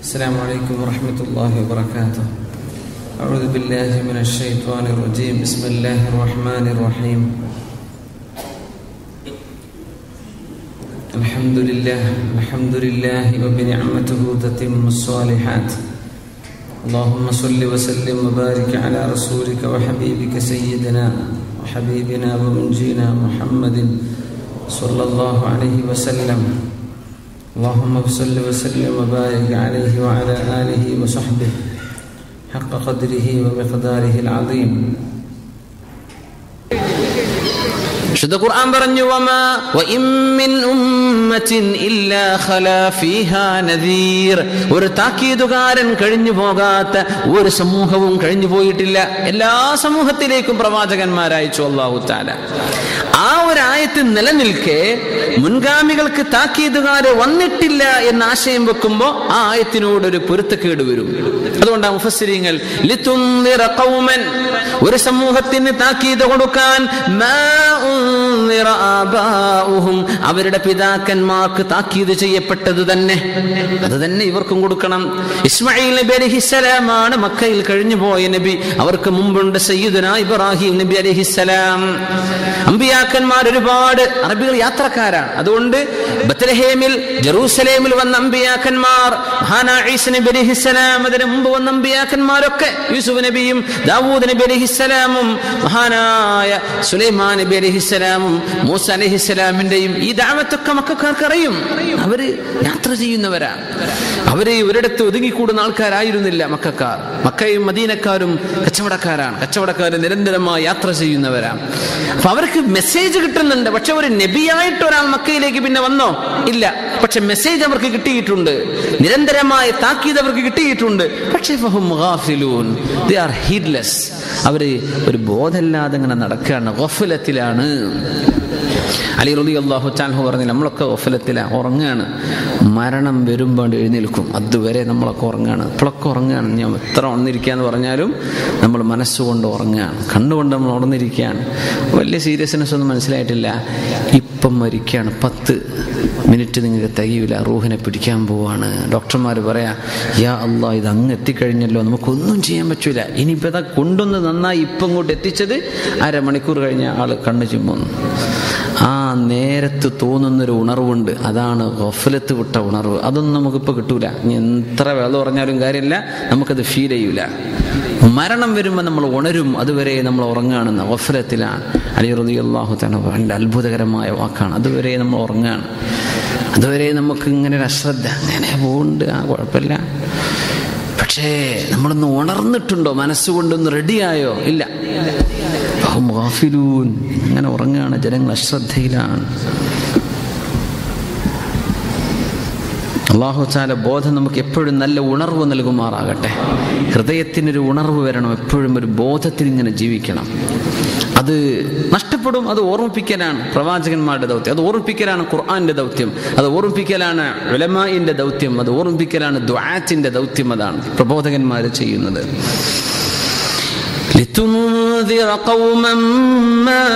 السلام عليكم ورحمة الله وبركاته. أعوذ بالله من الشيطان الرجيم. بسم الله الرحمن الرحيم. الحمد لله الحمد لله وبنعمته تتم الصالحات. اللهم صل وسلم وبارك على رسولك وحبيبك سيدنا وحبيبنا ومنجينا محمد صلى الله عليه وسلم. اللهم صل وسلم وبارك عليه وعلى آله وصحبه حق قدره ومقداره العظيم വിശുദ്ധ ഖുർആൻ പറഞ്ഞു വമാ വഇം മിൻ ഉമ്മത്തിൻ ഇല്ലാ ഖലാ ഫീഹാ നദീർ ഒരു താക്കീതുകാരൻ കഴിഞ്ഞു പോകാത്ത ഒരു സമൂഹവും കഴിഞ്ഞു പോയിട്ടില്ല എല്ലാ സമൂഹത്തിലേക്കും പ്രവാചകന്മാർ അയച്ചു അല്ലാഹു തആല ആ ഒരു ആയത്ത് നിലനിൽക്കെ മുൻഗാമികൾക്ക് താക്കീതുകാര് വന്നിട്ടില്ല എന്ന ആശയം വെക്കുമ്പോ ആ ആയത്തിനോട് ഒരു പൊരുത്തക്കേട് വരും. അതുകൊണ്ടാണ് മുഫസ്സിരിങ്ങൾ ഒരു സമൂഹത്തിന് താക്കീത് കൊടുക്കാൻ അവരുടെ പിതാക്കന്മാർക്ക് താക്കീത് ചെയ്യപ്പെട്ടത് തന്നെ. അത് തന്നെ ഇവർക്കും കൊടുക്കണം. ഇസ്മായിൽ നബി അലഹിസ്സലാമാണ് മക്കയിൽ കഴിഞ്ഞു പോയ നബി. അവർക്ക് മുമ്പുണ്ട് സയ്യിദുന ഇബ്രാഹിം നബി അലഹിസ്സലാം അമ്പിയാക്കന്മാർ ഒരുപാട് അറബികൾ യാത്രക്കാരാണ്. അതുകൊണ്ട് ബത്തലഹേമിൽ ജറൂസലേമിൽ വന്ന അമ്പിയാക്കന്മാർ മഹാനാ ഈസ നബി അലഹിസ്സലാം അതിന് മുമ്പ് വന്ന അമ്പിയാക്കന്മാരൊക്കെ യൂസുഫ് നബിയും ദാവൂദ് നബി അലഹിസ്സലാമും മഹാനായ സുലൈമാൻ നബി അലഹിസ്സലാമും മൂസ അലഹിസ്സലാമിന്റെയും ഈ ദാവത്തൊക്കെ മക്കാർക്ക് അറിയും. അവർ യാത്ര ചെയ്യുന്നവരാണ് അവർ ഒരിടത്ത് ഒതുങ്ങിക്കൂടുന്ന ആൾക്കാരായിരുന്നില്ല മക്കാർ. മക്കയും മദീനക്കാരും കച്ചവടക്കാരാണ്. കച്ചവടക്കാർ നിരന്തരമായി യാത്ര ചെയ്യുന്നവരാണ് അപ്പൊ അവർക്ക് മെസ്സേജ് കിട്ടുന്നുണ്ട്. പക്ഷെ ഒരു നബിയായിട്ട് ഒരാൾ മക്കയിലേക്ക് പിന്നെ വന്നോ? ഇല്ല. പക്ഷെ മെസ്സേജ് അവർക്ക് കിട്ടിയിട്ടുണ്ട്. നിരന്തരമായ താക്കീത് അവർക്ക് കിട്ടിയിട്ടുണ്ട്. പക്ഷേ ആർ ഹീഡ്ലെസ് അവർ ഒരു ബോധമില്ലാതെ ഇങ്ങനെ നടക്കുകയാണ്. ഗഫലത്തിലാണ്. അലി റബി അള്ളാഹു ചാൻഹു പറഞ്ഞു നമ്മളൊക്കെ ഒഫലത്തിലാണ് ഉറങ്ങുകയാണ് മരണം വരുമ്പോൾ എഴുന്നേൽക്കും. അതുവരെ നമ്മളൊക്കെ ഉറങ്ങുകയാണ് ഇപ്പോഴൊക്കെ ഉറങ്ങുകയാണ് ഞാൻ എത്ര ഉണർന്നിരിക്കുകയെന്ന് പറഞ്ഞാലും നമ്മൾ മനസ്സുകൊണ്ട് ഉറങ്ങുകയാണ് കണ്ണുകൊണ്ട് നമ്മൾ ഉണർന്നിരിക്കുകയാണ്. വലിയ സീരിയസ്നെസ് ഒന്നും മനസ്സിലായിട്ടില്ല. ഇപ്പം മരിക്കുകയാണ്. പത്ത് മിനിറ്റ് നിങ്ങൾക്ക് തികയില്ല റൂഹിനെ പിടിക്കാൻ പോവാണ്. ഡോക്ടർമാർ പറയാ യാ അല്ല ഇത് അങ്ങ് എത്തിക്കഴിഞ്ഞല്ലോ നമുക്കൊന്നും ചെയ്യാൻ പറ്റൂല. ഇനിയിപ്പോൾ ഇതാ കൊണ്ടൊന്ന് നന്നായി ഇപ്പം ഇങ്ങോട്ട് എത്തിച്ചത് അരമണിക്കൂർ കഴിഞ്ഞ ആൾ കണ്ണു ചുമ്മുന്നു. ആ നേരത്ത് തോന്നുന്നൊരു ഉണർവുണ്ട്. അതാണ് ഗഫലത്ത് വിട്ട ഉണർവ്. അതൊന്നും നമുക്കിപ്പോൾ കിട്ടൂല. ഇനി എത്ര വെള്ളം പറഞ്ഞാലും കാര്യമില്ല. നമുക്കത് ഫീൽ ചെയ്യൂല. മരണം വരുമ്പോൾ നമ്മൾ ഉണരും. അതുവരെ നമ്മൾ ഉറങ്ങുകയാണെന്ന് ഗഫലത്തിലാണ്. അലി റബി അള്ളാഹു തന്നെ അത്ഭുതകരമായ വാക്കാണ്. അതുവരെ നമ്മൾ ഉറങ്ങുകയാണ് അതുവരെ നമുക്ക് ഇങ്ങനെ ഒരു അശ്രദ്ധ. അങ്ങനെ പോകുന്നുണ്ട് ആ കുഴപ്പമില്ല. പക്ഷേ നമ്മളൊന്ന് ഉണർന്നിട്ടുണ്ടോ? മനസ്സുകൊണ്ടൊന്ന് റെഡിയായോ? ഇല്ല. ഗാഫിലൂൻ. അങ്ങനെ ഉറങ്ങുകയാണ് ജനങ്ങൾ അശ്രദ്ധയിലാണ്. അള്ളാഹു ചാല ബോധം നമുക്ക് എപ്പോഴും നല്ല ഉണർവ് നൽകുമാറാകട്ടെ. ഹൃദയത്തിനൊരു ഉണർവ് വരണം എപ്പോഴും ഒരു ബോധത്തിൽ ഇങ്ങനെ ജീവിക്കണം. അത് നഷ്ടപ്പെടും അത് ഓർമ്മിപ്പിക്കലാണ് പ്രവാചകന്മാരുടെ ദൗത്യം അത് ഓർമ്മിപ്പിക്കലാണ് ഖുർആന്റെ ദൗത്യം അത് ഓർമ്മിപ്പിക്കലാണ് ഉലമായിന്റെ ദൗത്യം അത് ഓർമ്മിപ്പിക്കലാണ് ദ്വാറ്റിന്റെ ദൗത്യം അതാണ് പ്രബോധകന്മാർ ചെയ്യുന്നത് لتنذر قوما ما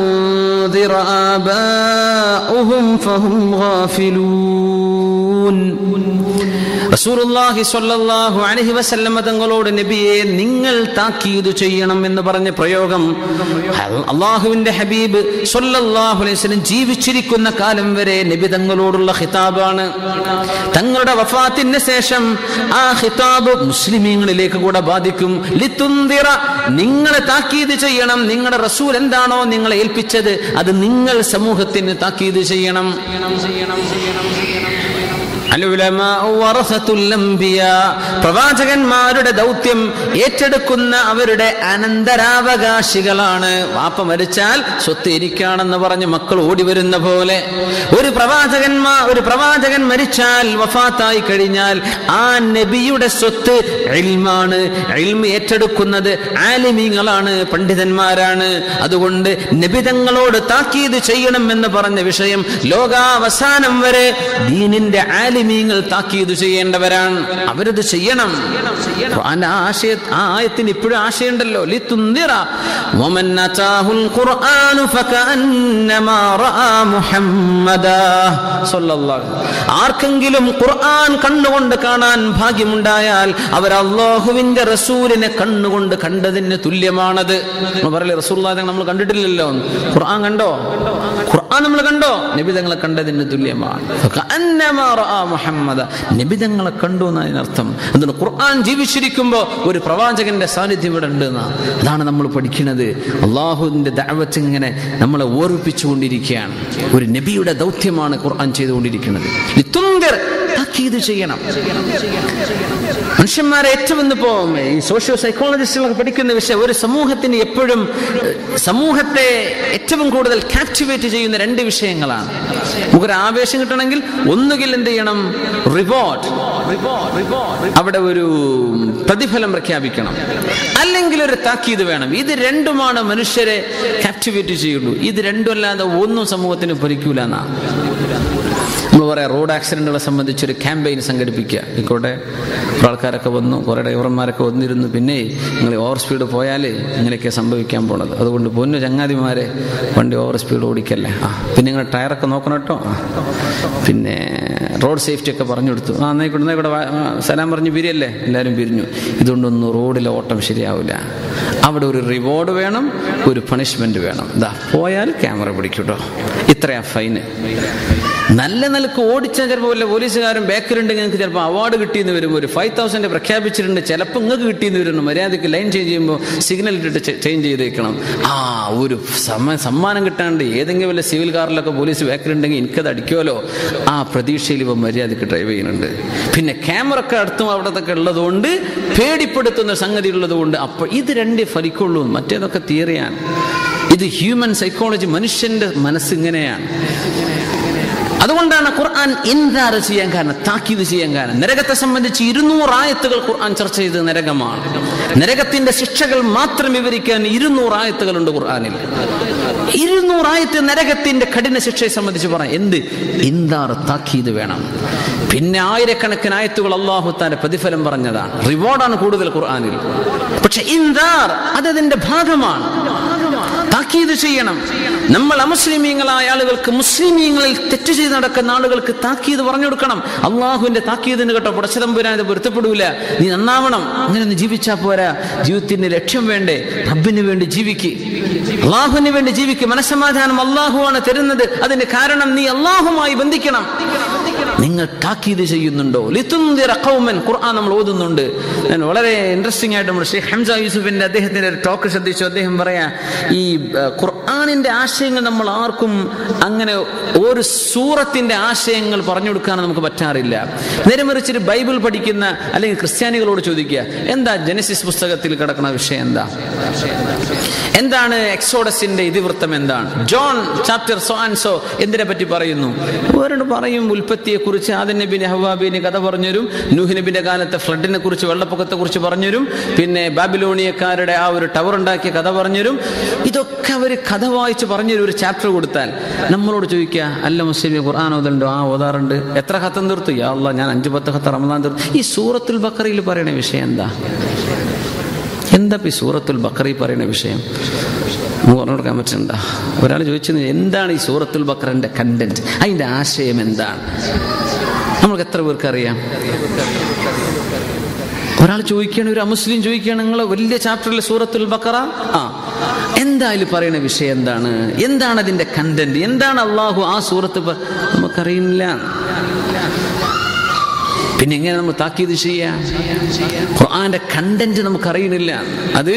أنذر آباؤهم فهم غافلون സ്വല്ലല്ലാഹു അലൈഹി വസല്ലമ തങ്ങളോട് നബിയെ നിങ്ങൾ താക്കീത് ചെയ്യണം എന്ന് പറഞ്ഞ പ്രയോഗം അള്ളാഹുവിന്റെ ഹബീബ് സ്വല്ലല്ലാഹു അലൈഹി വസല്ലം ജീവിച്ചിരിക്കുന്ന കാലം വരെ നബി തങ്ങളോടുള്ള ഖിതാബാണ്. തങ്ങളുടെ വഫാത്തിന് ശേഷം ആ ഖിതാബ് മുസ്ലിമീങ്ങളിലേക്ക് കൂടെ ബാധിക്കും. ലിത്തുന്തിറ നിങ്ങളെ താക്കീത് ചെയ്യണം. നിങ്ങളുടെ റസൂൽ എന്താണോ നിങ്ങളെ ഏൽപ്പിച്ചത് അത് നിങ്ങൾ സമൂഹത്തിന് താക്കീത് ചെയ്യണം ചെയ്യണം ചെയ്യണം. പ്രവാചകന്മാരുടെ ദൗത്യം ഏറ്റെടുക്കുന്ന അവരുടെ അനന്തരാവകാശികളാണ്. വാപ്പ മരിച്ചാൽ സ്വത്ത് ഇരിക്കാണെന്ന് പറഞ്ഞ് മക്കൾ ഓടി വരുന്ന പോലെ. ഒരു പ്രവാചകന്മാ ഒരു പ്രവാചകൻ മരിച്ചാൽ വഫാത്തായി കഴിഞ്ഞാൽ ആ നബിയുടെ സ്വത്ത് ഇൽമാണ്. ഇൽമ ഏറ്റെടുക്കുന്നത് ആലിമീങ്ങളാണ് പണ്ഡിതന്മാരാണ്. അതുകൊണ്ട് നബിതങ്ങളോട് താക്കീത് ചെയ്യണം എന്ന് പറഞ്ഞ വിഷയം ലോകാവസാനം വരെ ദീനിന്റെ ആലി ആലിമീങ്ങൾ താക്കീത് ചെയ്യേണ്ടവരാണ്. അവരത് ചെയ്യണം. ഖുർആന്റെ ആശയ ആ ആയത്തിന് ഇപ്പോഴും ആശയമുണ്ടല്ലോ. ഫകഅന്നമാ മുഹമ്മദ ആർക്കെങ്കിലും ഖുർആൻ കണ്ണുകൊണ്ട് കാണാൻ ഭാഗ്യമുണ്ടായാൽ അവർ അള്ളാഹുവിന്റെ റസൂലിനെ കണ്ണുകൊണ്ട് കണ്ടതിന് തുല്യമാണത്. പറയല്ലേ റസൂൽ നമ്മൾ കണ്ടിട്ടില്ലല്ലോ. ഖുർആൻ കണ്ടോ? ഖുർആൻ നമ്മൾ കണ്ടോ? നിബിതങ്ങളെ കണ്ടതിന് തുല്യമാണ്. നിബിതങ്ങളെ കണ്ടു എന്നതിനർത്ഥം എന്താണ് ഖുർആൻ ജീവിച്ചിരിക്കുമ്പോൾ ഒരു പ്രവാചകന്റെ സാന്നിധ്യം ഇവിടെ ഉണ്ട് അതാണ് നമ്മൾ പഠിക്കുന്നത്. അള്ളാഹുവിന്റെ ദഅവത്ത് ഇങ്ങനെ നമ്മളെ ഓർപ്പിച്ചുകൊണ്ടിരിക്കുകയാണ് ഒരു നബിയുടെ ദൗത്യമാണ് ഖുർആൻ ചെയ്തുകൊണ്ടിരിക്കുന്നത്. ചെയ്യണം. മനുഷ്യന്മാരെ ഏറ്റവും ഇന്നിപ്പോ ഈ സോഷ്യോ സൈക്കോളജിസ്റ്റുകളൊക്കെ പഠിക്കുന്ന വിഷയം ഒരു സമൂഹത്തിന് എപ്പോഴും സമൂഹത്തെ ഏറ്റവും കൂടുതൽ കാപ്റ്റിവേറ്റ് ചെയ്യുന്ന രണ്ട് വിഷയങ്ങളാണ്. നമുക്കൊരു ആവേശം കിട്ടണമെങ്കിൽ ഒന്നുകിൽ എന്ത് ചെയ്യണം? റിവാർഡ് അവിടെ ഒരു പ്രതിഫലം പ്രഖ്യാപിക്കണം. അല്ലെങ്കിൽ ഒരു താക്കീത് വേണം. ഇത് രണ്ടുമാണ് മനുഷ്യരെ കാപ്റ്റിവേറ്റ് ചെയ്യുള്ളൂ. ഇത് രണ്ടുമല്ലാതെ ഒന്നും സമൂഹത്തിന് ഭരിക്കൂലെന്നാണ് നമ്മൾ പറയാം റോഡ് ആക്സിഡന്റുകളെ സംബന്ധിച്ച് ഒരു ക്യാമ്പയിൻ സംഘടിപ്പിക്കുക. ഇക്കോട്ടെ ആൾക്കാരൊക്കെ വന്നു കുറേ ഡ്രൈവർമാരൊക്കെ വന്നിരുന്നു പിന്നെ നിങ്ങൾ ഓവർ സ്പീഡ് പോയാൽ ഇങ്ങനെയൊക്കെ സംഭവിക്കാൻ പോണത്. അതുകൊണ്ട് പൊന്നു ചങ്ങാതിമാരെ വണ്ടി ഓവർ സ്പീഡ് ഓടിക്കല്ലേ? ആ പിന്നെ നിങ്ങൾ ടയറൊക്കെ നോക്കണം കേട്ടോ. പിന്നെ റോഡ് സേഫ്റ്റി ഒക്കെ പറഞ്ഞു കൊടുത്തു. ആ എന്നായിക്കോട്ടെ ഇവിടെ സലാം പറഞ്ഞ് പിരിയല്ലേ? എല്ലാവരും പിരിഞ്ഞു. ഇതുകൊണ്ടൊന്നും റോഡിലെ ഓട്ടം ശരിയാവില്ല അവിടെ ഒരു റിവാർഡ് വേണം ഒരു പണിഷ്മെന്റ് വേണം. ഇതാ പോയാൽ ക്യാമറ പിടിക്കൂട്ടോ. കേട്ടോ ഇത്രയാ ഫൈന് നല്ല നിലയ്ക്ക് ഓടിച്ചാൽ ചിലപ്പോൾ വല്ല പോലീസുകാരും ബാക്കിലുണ്ടെങ്കിൽ നിങ്ങൾക്ക് ചിലപ്പോൾ അവാർഡ് കിട്ടിയെന്ന് വരും ഒരു ഫൈവ് തൗസൻഡ് പ്രഖ്യാപിച്ചിട്ടുണ്ട്. ചിലപ്പോൾ നിങ്ങൾക്ക് കിട്ടിയെന്ന് വരുന്നു. മര്യാദയ്ക്ക് ലൈൻ ചേഞ്ച് ചെയ്യുമ്പോൾ സിഗ്നൽ ഇട്ടിട്ട് ചേഞ്ച് ചെയ്തേക്കണം. ആ ഒരു സമ സമ്മാനം കിട്ടാണ്ട് ഏതെങ്കിലും വല്ല സിവിൽ കാറിലൊക്കെ പോലീസ് ബാക്കിലുണ്ടെങ്കിൽ എനിക്കത് അടിക്കുമല്ലോ. ആ പ്രതീക്ഷയിൽ ഇവ മര്യാദയ്ക്ക് ഡ്രൈവ് ചെയ്യുന്നുണ്ട്. പിന്നെ ക്യാമറ ഒക്കെ അടുത്തും അവിടത്തൊക്കെ ഉള്ളതുകൊണ്ട് പേടിപ്പെടുത്തുന്ന സംഗതി ഉള്ളതുകൊണ്ട് അപ്പോൾ ഇത് രണ്ടേ ഫലിക്കുള്ളൂ. മറ്റേതൊക്കെ തിയറിയാണ് ഇത് ഹ്യൂമൻ സൈക്കോളജി മനുഷ്യന്റെ മനസ്സ് ഇങ്ങനെയാണ്. അതുകൊണ്ടാണ് ഖുർആൻ ഇൻദാർ ചെയ്യാൻ കാരണം താക്കീത് ചെയ്യാൻ കാരണം. നരകത്തെ സംബന്ധിച്ച് ഇരുന്നൂറ് ആയത്തുകൾ ഖുർആൻ ചർച്ച ചെയ്ത് നരകമാണ്. നരകത്തിന്റെ ശിക്ഷകൾ മാത്രം വിവരിക്കാൻ ഇരുന്നൂറ് ആയത്തുകളുണ്ട് ഖുർആനിൽ. ഇരുന്നൂറായത്ത് നരകത്തിന്റെ കഠിന ശിക്ഷയെ സംബന്ധിച്ച് പറയാം. എന്ത്? ഇന്താർ താക്കീത് വേണം. പിന്നെ ആയിരക്കണക്കിന് ആയത്തുകൾ അള്ളാഹു താന്റെ പ്രതിഫലം പറഞ്ഞതാണ്. റിവാർഡാണ് കൂടുതൽ ഖുർആാനിൽ. പക്ഷെ ഇന്താർ അതതിന്റെ ഭാഗമാണ്. താക്കീത് ചെയ്യണം. നമ്മൾ അമുസ്ലിമീങ്ങളായ ആളുകൾക്ക് മുസ്ലിമീങ്ങളിൽ തെറ്റ് ചെയ്ത് നടക്കുന്ന ആളുകൾക്ക് താക്കീത് പറഞ്ഞു കൊടുക്കണം അള്ളാഹുവിന്റെ താക്കീതിന് കേട്ടോ പുടച്ചതമ്പുരാൻ പൊരുത്തപ്പെടൂല. നീ നന്നാവണം. അങ്ങനെ ഒന്ന് ജീവിച്ചാ പോരാ. ജീവിതത്തിന്റെ ലക്ഷ്യം വേണ്ടേ. റബ്ബിന് വേണ്ടി ജീവിക്ക്. അള്ളാഹുവിന് വേണ്ടി ജീവിക്ക്. മനസ്സമാധാനം അള്ളാഹുവാണ് തരുന്നത്. അതിന്റെ കാരണം നീ അള്ളാഹുമായി ബന്ധിക്കണം. നിങ്ങൾ താക്കീത് ചെയ്യുന്നുണ്ടോ? ലിതുന്ദിറ ഖൗമൻ ഖുർആൻ നമ്മൾ ഓതുന്നുണ്ട്. ഞാൻ വളരെ ഇൻട്രസ്റ്റിംഗ് ആയിട്ട് നമ്മൾ ഷെയ്ഖ് ഹംസ യൂസുഫിന്റെ അദ്ദേഹത്തിന്റെ ഒരു ടോക്ക് ശ്രദ്ധിച്ചു. അദ്ദേഹം പറയാ ഈ ഖുർആനിന്റെ ആശയങ്ങൾ നമ്മൾ ആർക്കും അങ്ങനെ ഒരു സൂറത്തിന്റെ ആശയങ്ങൾ പറഞ്ഞു കൊടുക്കാൻ നമുക്ക് പറ്റാറില്ല. നേരെ മറിച്ചൊരു ബൈബിൾ പഠിക്കുന്ന അല്ലെങ്കിൽ ക്രിസ്ത്യാനികളോട് ചോദിക്കുക എന്താ ജനസിസ് പുസ്തകത്തിൽ കിടക്കുന്ന വിഷയം എന്താ? എന്താണ് എക്സോഡസിന്റെ ഇതിവൃത്തം എന്താണ്? John chapter so and so എന്തിനെ പറ്റി പറയുന്നു? അവരോട് പറയും ഉൽപ്പത്തിയെ കുറിച്ച് ആദ്യ നബിന് ഹവാബിന് കഥ പറഞ്ഞുതരും നൂഹ് നബിന്റെ കാലത്തെ ഫ്ലഡിനെ കുറിച്ച് വെള്ളപ്പൊക്കത്തെ കുറിച്ച് പറഞ്ഞുതരും പിന്നെ ബാബിലോണിയക്കാരുടെ ആ ഒരു ടവർ ഉണ്ടാക്കിയ കഥ പറഞ്ഞുതരും. ഇതൊക്കെ അവർ കഥ വായിച്ച് പറഞ്ഞൊരു ഒരു ചാപ്റ്റർ കൊടുത്താൽ നമ്മളോട് ചോദിക്കുക അല്ല മുസ്ലിം ഖുർആൻ ഓതലുണ്ടോ ആ ഓതാറുണ്ട്. എത്ര ഹത്തം തീർത്തു? യാ ഞാൻ അഞ്ചു പത്ത് ഹത്ത് റമദാൻ തീർത്തു. ഈ സൂറത്തുൽ ബക്കറിയിൽ പറയുന്ന വിഷയം എന്താ? എന്താ ഈ സൂറത്തുൽ ബക്കറി പറയുന്ന വിഷയം? പറഞ്ഞു കൊടുക്കാൻ പറ്റുന്നുണ്ടോ? ഒരാൾ ചോദിച്ചത് എന്താണ് ഈ സൂറത്തുൽ ബക്കറിന്റെ കണ്ടന്റ് അതിന്റെ ആശയം എന്താണ്? നമ്മൾക്ക് എത്ര പേർക്ക് അറിയാം? ഒരാൾ ചോദിക്കുകയാണ് ഒരു അമുസ്ലിം ചോദിക്കുകയാണ് നിങ്ങൾ വലിയ ചാപ്റ്ററിൽ സൂറത്തുൽ ബക്കറ? ആ. എന്തായാലും പറയുന്ന വിഷയം എന്താണ്? എന്താണ് അതിന്റെ കണ്ടന്റ് എന്താണ് അള്ളാഹു ആ സൂറത്ത് നമുക്കറിയില്ല. പിന്നെ എങ്ങനെ നമ്മൾ താക്കീത് ചെയ്യാം? ഖുർആന്റെ കണ്ടന്റ് നമുക്കറിയുന്നില്ല. അത്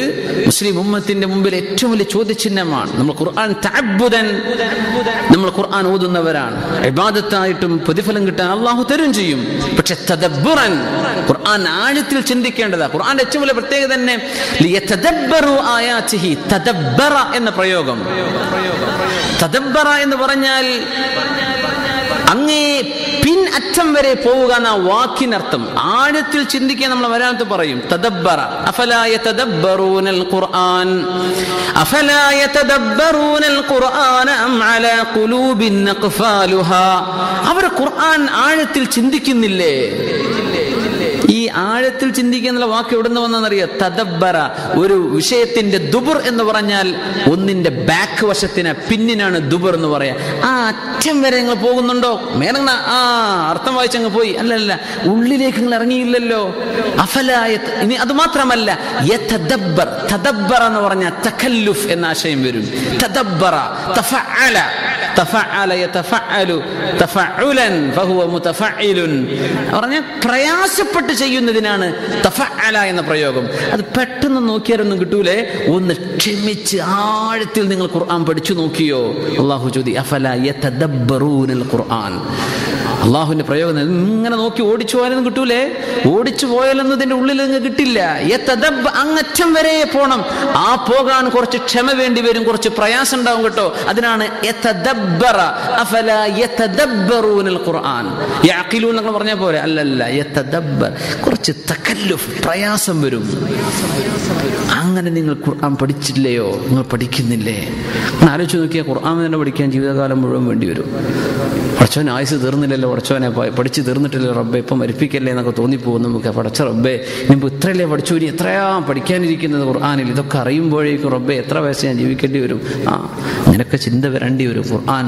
മുസ്ലിം ഉമ്മത്തിന്റെ മുമ്പിൽ ഏറ്റവും വലിയ ചോദ്യചിഹ്നമാണ്. നമ്മൾ ഖുർആൻ തഅബ്ബുദൻ നമ്മൾ ഖുർആൻ ഓതുന്നവരാണ്. ഇബാദത്തായിട്ടും പ്രതിഫലം കിട്ടാൻ അള്ളാഹു തരും ചെയ്യും. പക്ഷെ തദബ്ബുറൻ ഖുർആൻ ആഴത്തിൽ ചിന്തിക്കേണ്ടതാ. ഖുർആന്റെ ഏറ്റവും വലിയ പ്രത്യേകത തന്നെ എന്ന പ്രയോഗം. തദബ്ബറ എന്ന് പറഞ്ഞാൽ അറ്റം വരെ പോവുക എന്ന വാക്കിനർത്ഥം. ആഴത്തിൽ ചിന്തിക്കാൻ നമ്മൾ വരാനത്ത് പറയും. തദബ്ബറ. അഫലായ തദബ്ബറൂനൽ ഖുർആൻ. അഫലായ തദബ്ബറൂനൽ ഖുർആന അം ഖുലൂബിൻ അഖ്ഫാലുഹാ അവർ ഖുർആൻ ആഴത്തിൽ ചിന്തിക്കുന്നില്ലേ? ആഴത്തിൽ ചിന്തിക്കുക എന്നുള്ള വാക്ക് എവിടെ നിന്ന് വന്നറിയോ തദബ്ബറ ഒരു വിഷയത്തിന്റെ ദുബുർ എന്ന് പറഞ്ഞാൽ ഒന്നിന്റെ ബാക്ക് വശത്തിന് പിന്നിനാണ് ദുബുർ എന്ന് പറയാ. ആ അറ്റം വരെ നിങ്ങൾ പോകുന്നുണ്ടോ? മേനങ്ങ ആ അർത്ഥം വായിച്ചങ്ങ് പോയി. അല്ലല്ല ഉള്ളിലേക്ക് നിങ്ങൾ ഇറങ്ങിയില്ലല്ലോ. അഫലായ ഇനി അത് മാത്രമല്ല തദബ്ബറ എന്ന് പറഞ്ഞ തഖല്ലുഫ് എന്ന ആശയം വരും. തദബ്ബറ തഫഅല തഫഅല യതഫഅലു തഫഅലൻ ഫഹുവ മുതഫഅിലുൻ പറഞ്ഞ പ്രയാസപ്പെട്ട് ചെയ്യുന്നതിനാണ് തഫഅല എന്ന പ്രയോഗം. അത് പെട്ടെന്ന് നോക്കിയാലൊന്നും കിട്ടൂലേ? ഒന്ന് ക്ഷമിച്ച് ആഴത്തിൽ നിങ്ങൾ ഖുർആൻ പഠിച്ചു നോക്കിയോ? അള്ളാഹു ചോദി അഫല ഖുർആൻ? അള്ളാഹുവിന്റെ പ്രയോഗം ഇങ്ങനെ നോക്കി ഓടിച്ചു പോയാലൊന്നും കിട്ടൂലേ? ഓടിച്ചു പോയാലൊന്നും ഇതിന്റെ ഉള്ളിൽ അങ്ങ് കിട്ടില്ല. അങ്ങറ്റം വരെ പോണം. ആ പോകാൻ കുറച്ച് ക്ഷമ വേണ്ടി വരും കുറച്ച് പ്രയാസം ഉണ്ടാവും കേട്ടോ. അതിനാണ് ഖുർആൻ. എന്നൊക്കെ പറഞ്ഞ പോലെ. അല്ലല്ല കുറച്ച് പ്രയാസം വരും. അങ്ങനെ നിങ്ങൾ ഖുർആൻ പഠിച്ചില്ലയോ? നിങ്ങൾ പഠിക്കുന്നില്ലേ? ആലോചിച്ച് നോക്കിയാൽ ഖുർആൻ തന്നെ പഠിക്കാൻ ജീവിതകാലം മുഴുവൻ വേണ്ടി വരും. പഠിച്ചവൻ ആയുസ് തീർന്നില്ലല്ലോ പഠിച്ചവനെ പ- പഠിച്ച് തീർന്നിട്ടില്ലല്ലോ റബ്ബെ ഇപ്പം മരിപ്പിക്കല്ലേ എന്നൊക്കെ തോന്നിപ്പോകും നമുക്ക്. പഠിച്ച റബ്ബെ ഇനിയിപ്പോൾ ഇത്രയല്ലേ പഠിച്ചു ഇനി എത്രയാ പഠിക്കാനിരിക്കുന്നത് ഖുർആാനിൽ? ഇതൊക്കെ അറിയുമ്പോഴേക്കും റബ്ബെ എത്ര വയസ്സ് ഞാൻ ജീവിക്കേണ്ടി വരും? ആ അങ്ങനെയൊക്കെ ചിന്ത വരേണ്ടി വരും ഖുർആൻ.